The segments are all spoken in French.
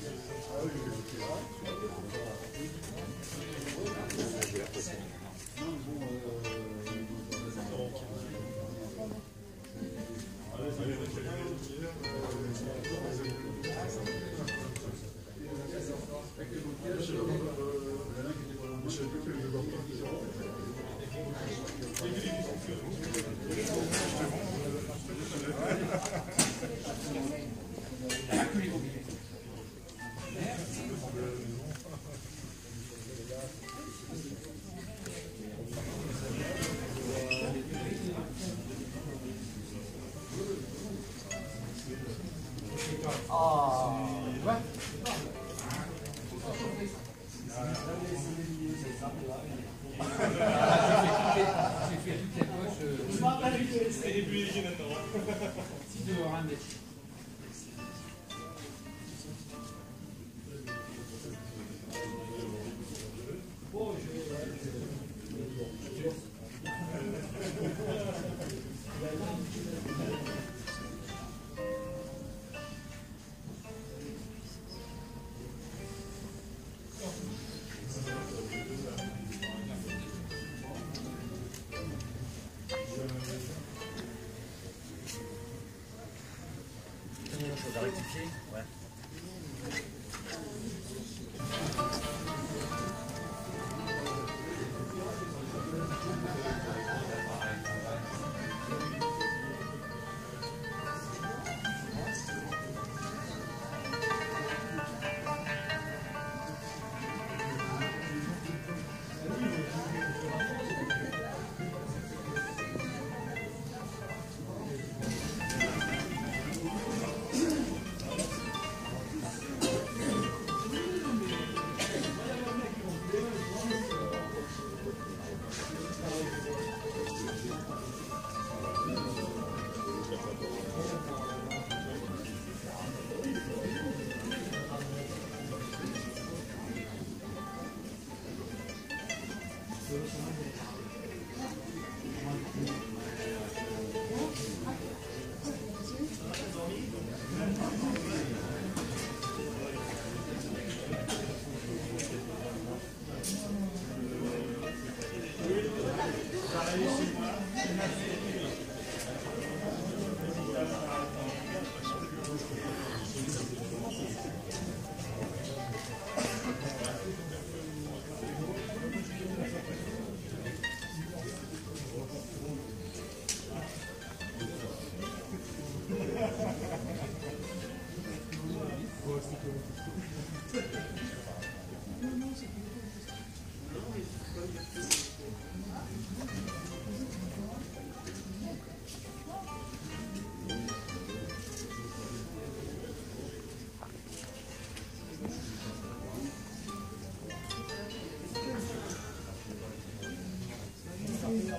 chose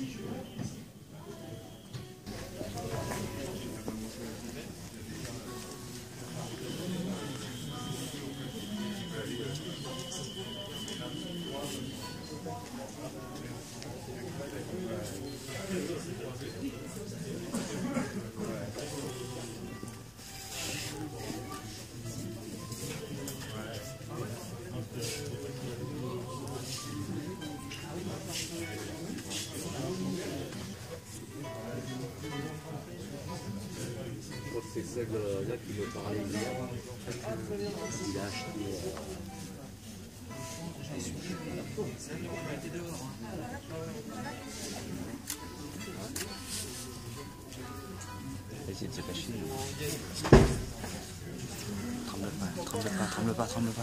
Je c'est celle-là qui me parlait hier. Il a acheté. euh. Tremble pas, tremble pas, tremble pas, tremble pas.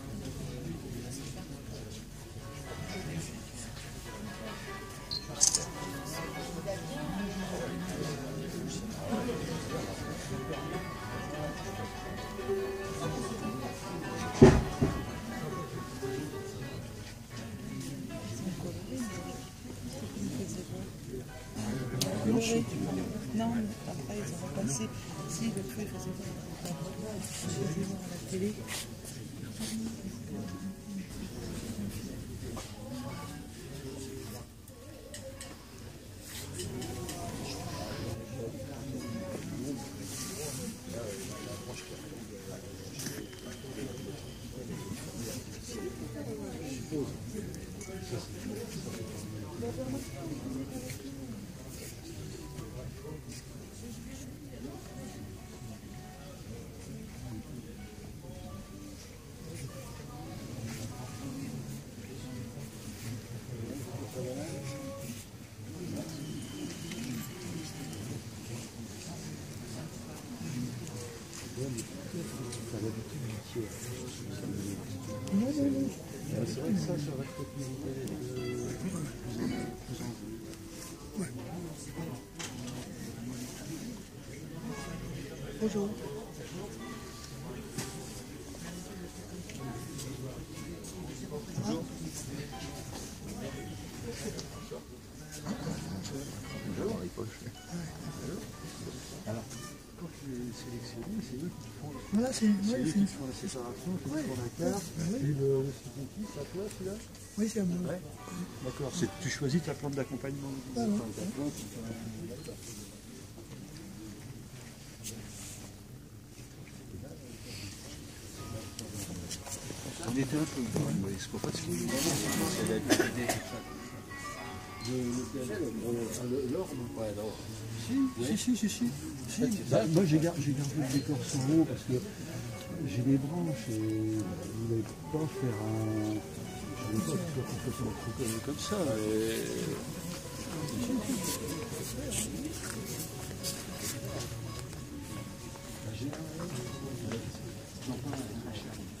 repassé. Si, le il faisait voir. Je faisais voir à la télé. C'est vrai que ça, ça aurait peut-être mérité Bonjour. Bonjour, les poches. C'est eux qui font, Voilà, c'est ouais, eux qui font la séparation, qui font la carte. Et le, le subjectif, c'est à toi celui-là oui, c'est à moi. Ouais. D'accord, c'est- tu choisis ta plante d'accompagnement. Ah ouais. Enfin, ta plante, d'accord. On était un peu mais c'est pas parce qu'il. Si, si, si, si. si. Bah, moi, j'ai gar- j'ai gardé le décor sur haut parce que j'ai des branches et je voulais pas faire un. Je voulais pas soit complètement croqué comme ça. Et... J'en parle avec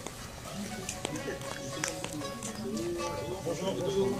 Bonjour.